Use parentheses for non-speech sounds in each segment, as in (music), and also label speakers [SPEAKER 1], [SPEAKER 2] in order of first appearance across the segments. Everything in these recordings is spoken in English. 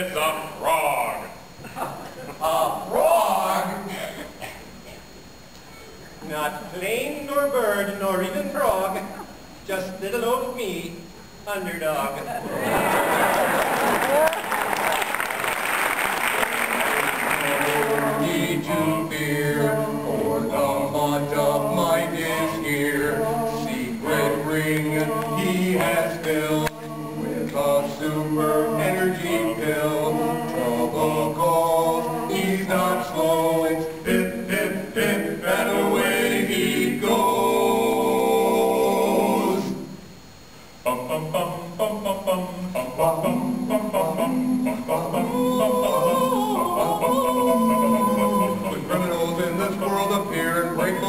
[SPEAKER 1] It's (laughs) a frog.
[SPEAKER 2] A frog?
[SPEAKER 3] Not plane nor bird nor even frog, just little old me, underdog. (laughs)
[SPEAKER 2] up here and bring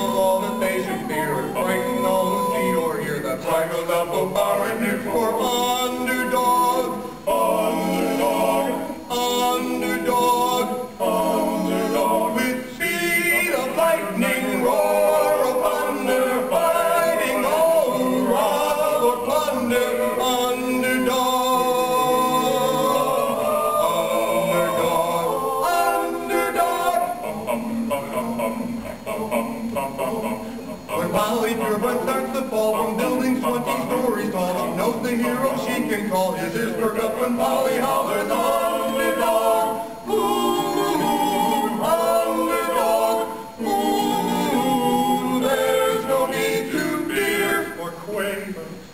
[SPEAKER 2] finally Dearborn starts to fall from buildings 20 stories tall. Knows the hero she can call His ears perk up when Polly hollers underdog. Ooh, underdog. Ooh, there's no need to fear or.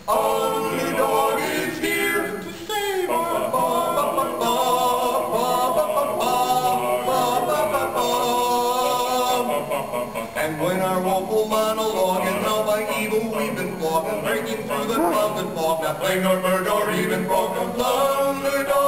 [SPEAKER 2] Underdog is here to save And when our woeful monologue We've been walking, breaking through the clouds and fog, that flame nor bird or even frog, no flower dog.